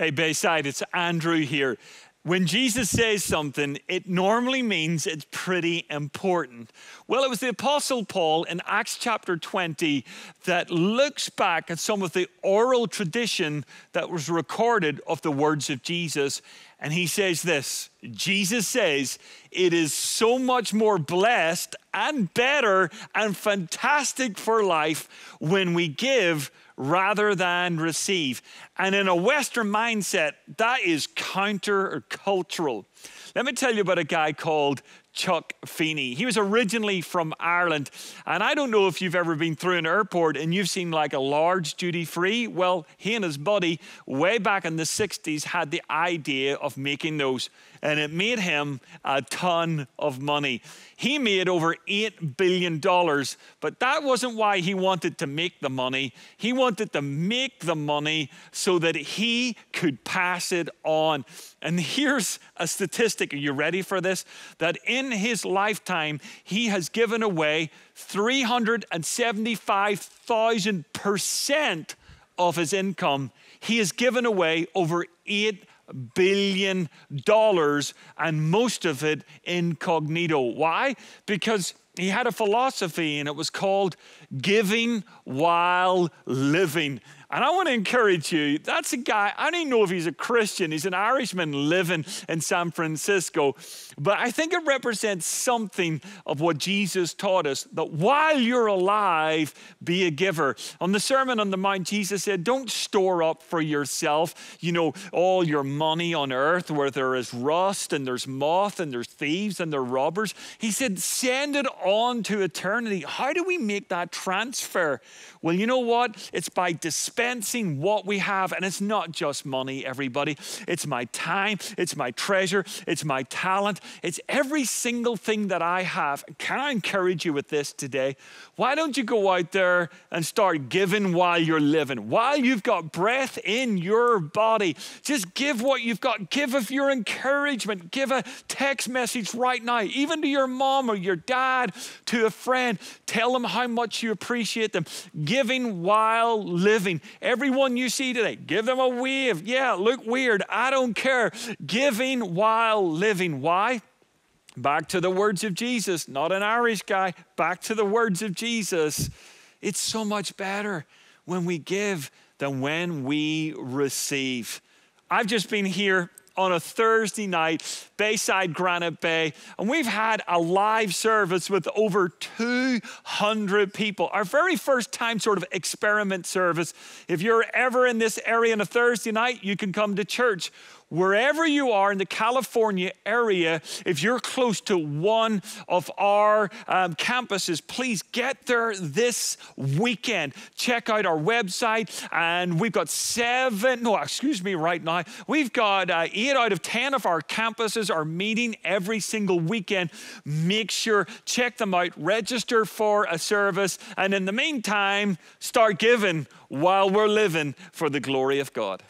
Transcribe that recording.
Hey, Bayside, it's Andrew here. When Jesus says something, it normally means it's pretty important. Well, it was the Apostle Paul in Acts chapter 20 that looks back at some of the oral tradition that was recorded of the words of Jesus. And he says this Jesus says, It is so much more blessed and better and fantastic for life when we give rather than receive. And in a Western mindset, that is counter cultural. Let me tell you about a guy called Chuck Feeney. He was originally from Ireland. And I don't know if you've ever been through an airport and you've seen like a large duty free. Well, he and his buddy, way back in the 60s, had the idea of making those. And it made him a ton of money. He made over $8 billion, but that wasn't why he wanted to make the money. He wanted to make the money so that he could pass it on. And here's a statistic. Are you ready for this? That in his lifetime, he has given away 375,000% of his income. He has given away over 8 billion dollars and most of it incognito. Why? Because he had a philosophy and it was called giving while living. And I want to encourage you that's a guy, I don't even know if he's a Christian, he's an Irishman living in San Francisco. But I think it represents something of what Jesus taught us that while you're alive, be a giver. On the Sermon on the Mount, Jesus said, Don't store up for yourself, you know, all your money on earth where there is rust and there's moth and there's thieves and there are robbers. He said, Send it on to eternity. How do we make that transfer? Well, you know what? It's by dispensing what we have. And it's not just money, everybody. It's my time, it's my treasure, it's my talent, it's every single thing that I have. Can I encourage you with this today? Why don't you go out there and start giving while you're living? While you've got breath in your body, just give what you've got. Give of your encouragement. Give a text message right now, even to your mom or your dad, to a friend. Tell them how much you appreciate them giving while living. Everyone you see today, give them a wave. Yeah, look weird. I don't care. Giving while living. Why? Back to the words of Jesus, not an Irish guy. Back to the words of Jesus. It's so much better when we give than when we receive. I've just been here on a Thursday night, Bayside Granite Bay, and we've had a live service with over 200 people. Our very first time sort of experiment service. If you're ever in this area on a Thursday night, you can come to church wherever you are in the California area, if you're close to one of our um, campuses, please get there this weekend. Check out our website, and we've got seven, no, excuse me, right now, we've got uh, eight out of 10 of our campuses are meeting every single weekend. Make sure, check them out, register for a service, and in the meantime, start giving while we're living for the glory of God.